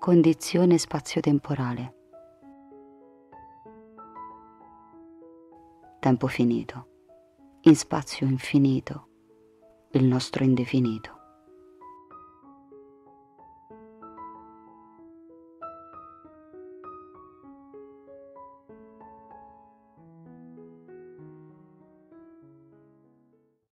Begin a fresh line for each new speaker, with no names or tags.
condizione spazio-temporale. Tempo finito, in spazio infinito, il nostro indefinito.